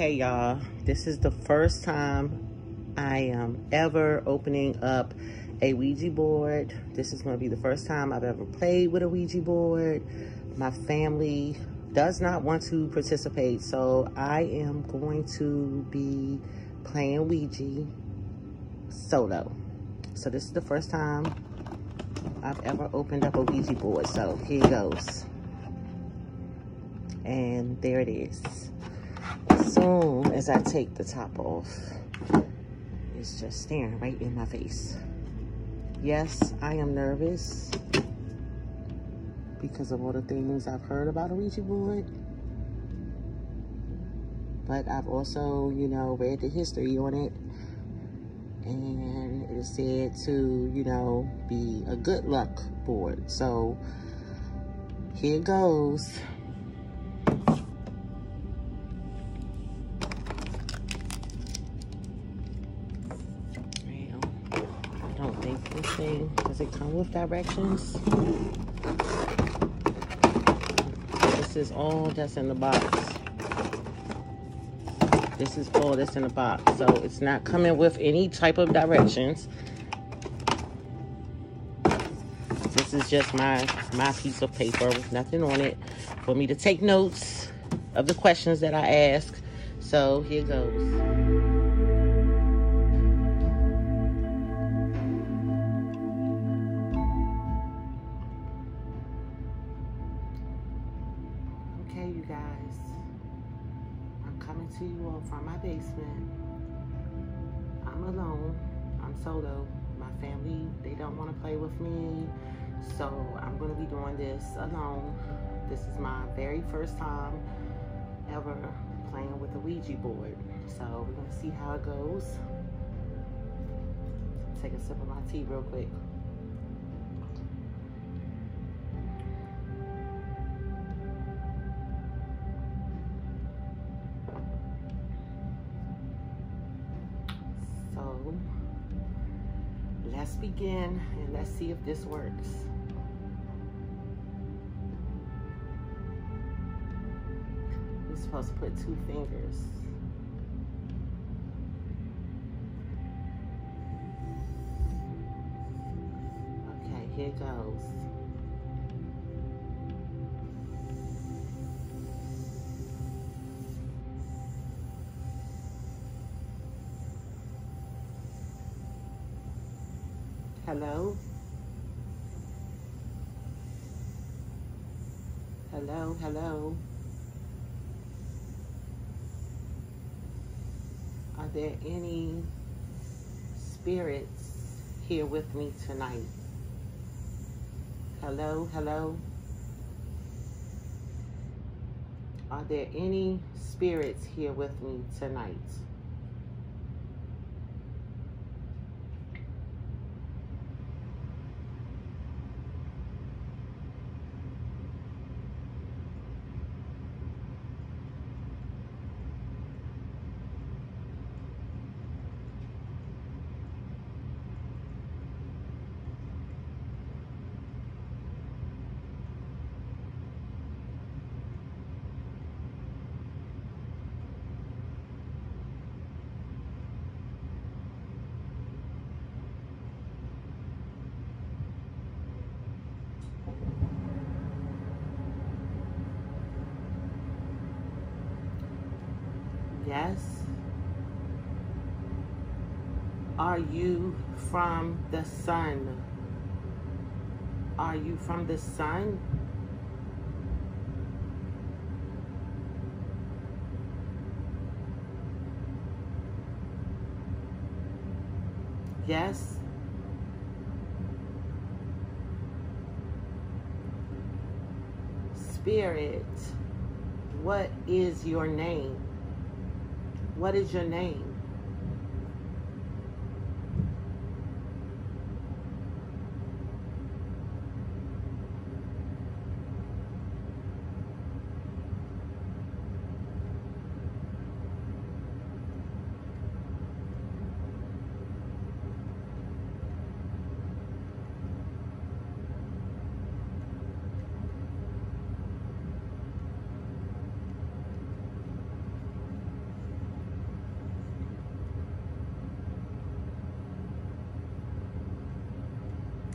Okay, y'all, this is the first time I am ever opening up a Ouija board. This is going to be the first time I've ever played with a Ouija board. My family does not want to participate, so I am going to be playing Ouija solo. So this is the first time I've ever opened up a Ouija board. So here goes. And there it is. Soon as I take the top off, it's just staring right in my face. Yes, I am nervous because of all the things I've heard about a Ouija board. But I've also, you know, read the history on it. And it is said to, you know, be a good luck board. So here goes. With directions? This is all that's in the box. This is all that's in the box. So it's not coming with any type of directions. This is just my, my piece of paper with nothing on it for me to take notes of the questions that I ask. So here goes. Basement. I'm alone. I'm solo. My family, they don't want to play with me. So I'm going to be doing this alone. This is my very first time ever playing with a Ouija board. So we're going to see how it goes. Take a sip of my tea real quick. And let's see if this works. We're supposed to put two fingers. Okay, here goes. Hello? Hello, hello. Are there any spirits here with me tonight? Hello, hello. Are there any spirits here with me tonight? Yes. Are you from the sun? Are you from the sun? Yes. Spirit, what is your name? What is your name?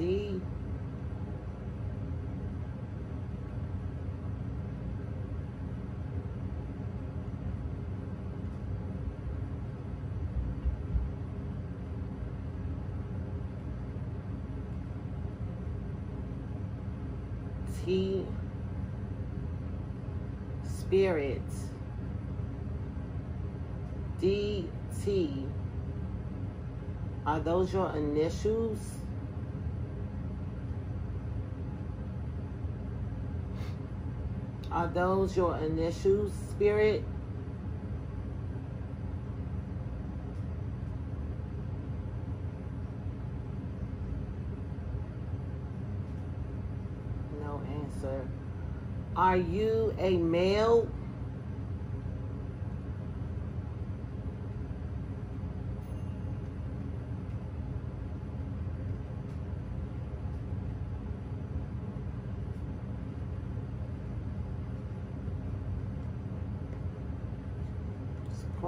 See? T Spirit DT are those your initials? Are those your initials, Spirit? No answer. Are you a male?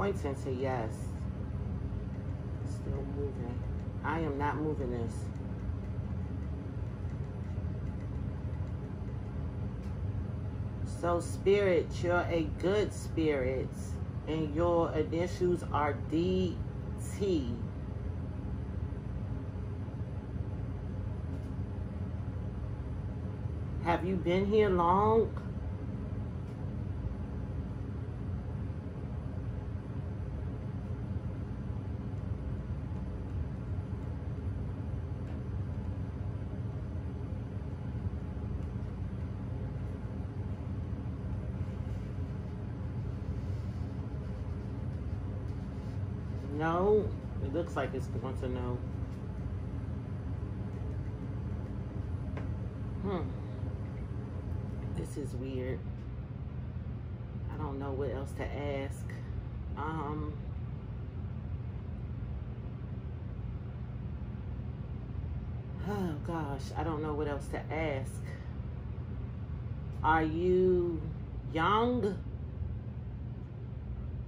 Pointing to yes. Still moving. I am not moving this. So spirit, you're a good spirit and your initials are DT. Have you been here long? No, it looks like it's going to no. Hmm. This is weird. I don't know what else to ask. Um. Oh gosh, I don't know what else to ask. Are you young?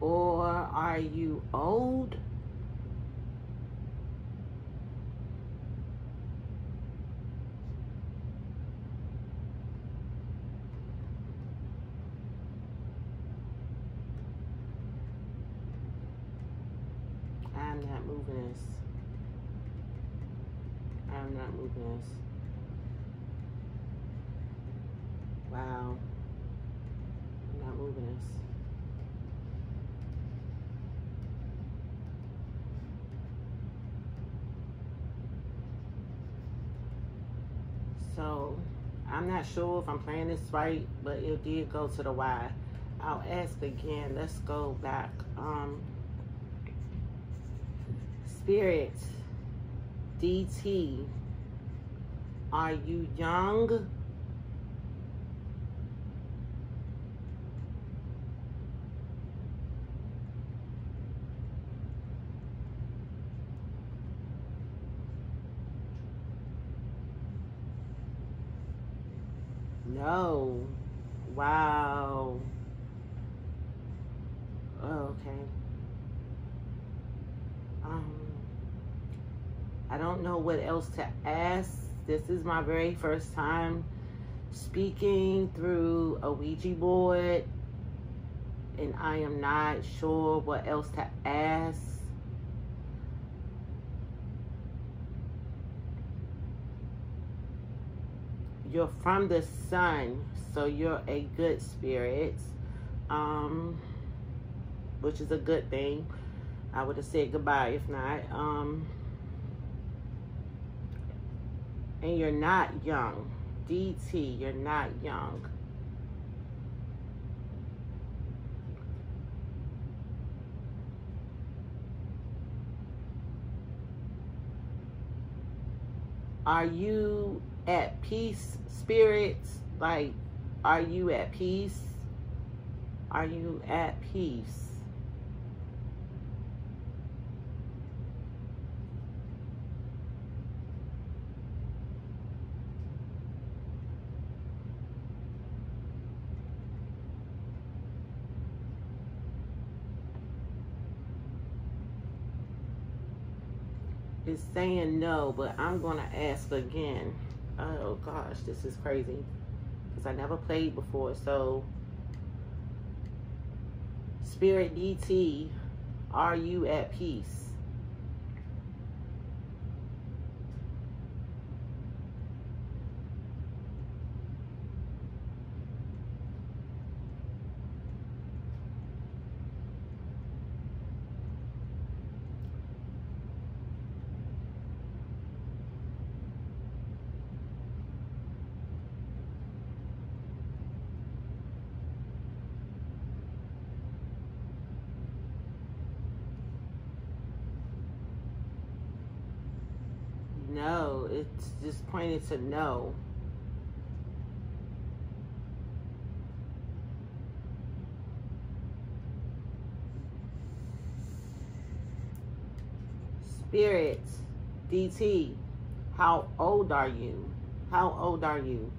Or are you old? I'm not moving this. I'm not moving this. Wow. I'm not moving this. So I'm not sure if I'm playing this right, but it did go to the Y. I'll ask again. Let's go back. Um, Spirit, DT, are you young? No. Wow. Oh, okay. Um, I don't know what else to ask. This is my very first time speaking through a Ouija board, and I am not sure what else to ask. You're from the sun, so you're a good spirit, um, which is a good thing. I would have said goodbye if not. Um, and you're not young. DT, you're not young. Are you at peace, spirits? Like, are you at peace? Are you at peace? is saying no, but I'm going to ask again. Oh gosh, this is crazy. Because I never played before. So, Spirit DT, are you at peace? It's just pointed to no. Spirit, DT, how old are you? How old are you?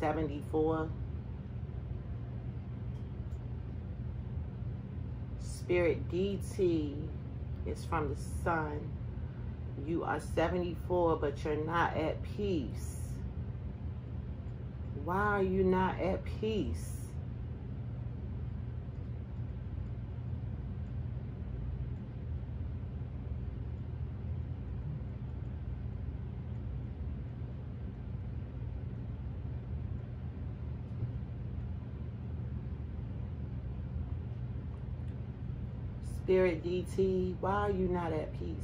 74. Spirit DT is from the sun. You are 74, but you're not at peace. Why are you not at peace? Spirit DT, why are you not at peace?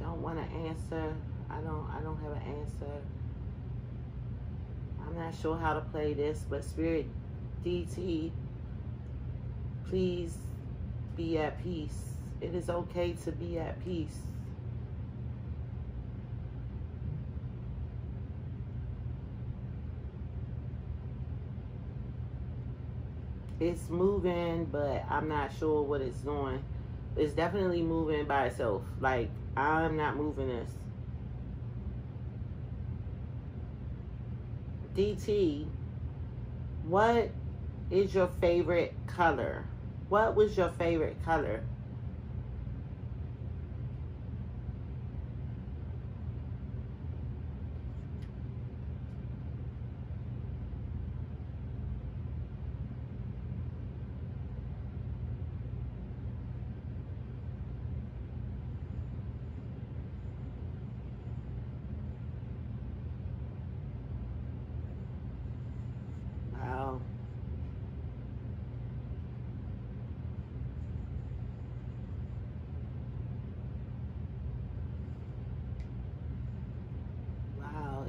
Don't want to answer. I don't I don't have an answer. I'm not sure how to play this, but Spirit DT, please be at peace. It is okay to be at peace. It's moving, but I'm not sure what it's doing. It's definitely moving by itself. Like, I'm not moving this. DT, what is your favorite color? What was your favorite color?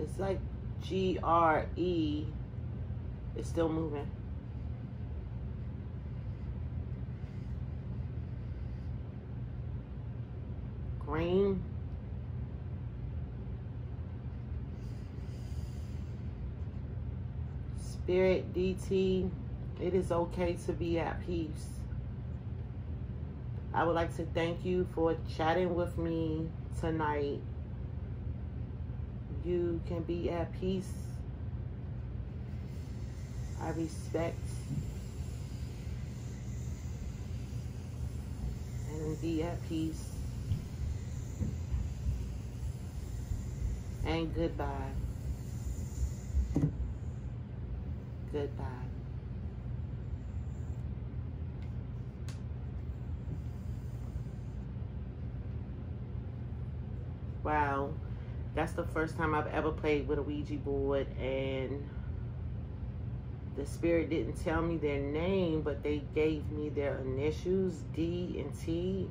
It's like G R E. It's still moving. Green. Spirit DT. It is okay to be at peace. I would like to thank you for chatting with me tonight you can be at peace. I respect and be at peace. And goodbye. Goodbye. Wow that's the first time I've ever played with a Ouija board and the spirit didn't tell me their name, but they gave me their initials, D and T.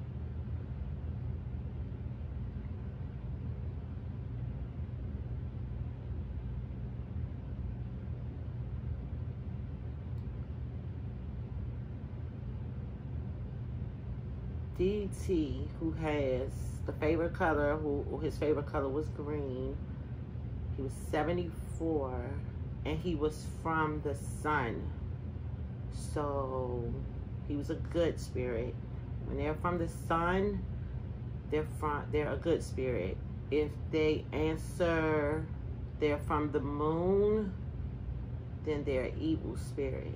DT, who has the favorite color, who his favorite color was green. He was 74 and he was from the sun. So he was a good spirit. When they're from the sun, they're from they're a good spirit. If they answer they're from the moon, then they're an evil spirit.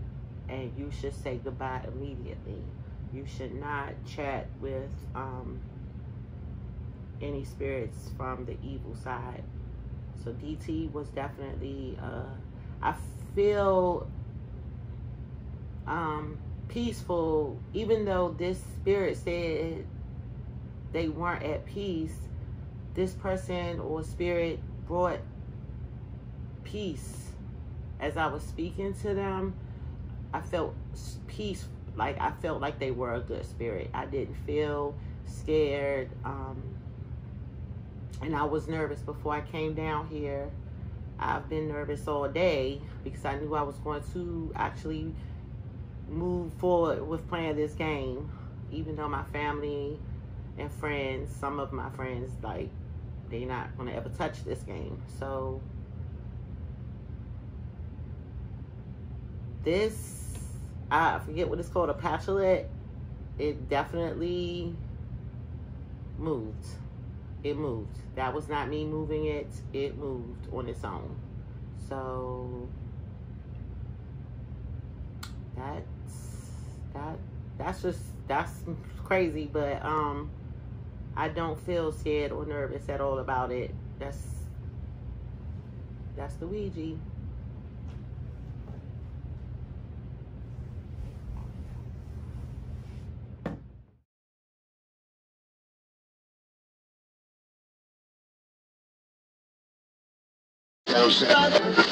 And you should say goodbye immediately. You should not chat with um, any spirits from the evil side. So DT was definitely, uh, I feel um, peaceful, even though this spirit said they weren't at peace. This person or spirit brought peace as I was speaking to them. I felt peace, like I felt like they were a good spirit. I didn't feel scared. Um, and I was nervous before I came down here. I've been nervous all day because I knew I was going to actually move forward with playing this game, even though my family and friends, some of my friends, like, they're not going to ever touch this game. So, this, I forget what it's called, a patchoulette, it definitely moved it moved. That was not me moving it. It moved on its own. So that's that that's just that's crazy, but um I don't feel scared or nervous at all about it. That's that's the Ouija. Joseph.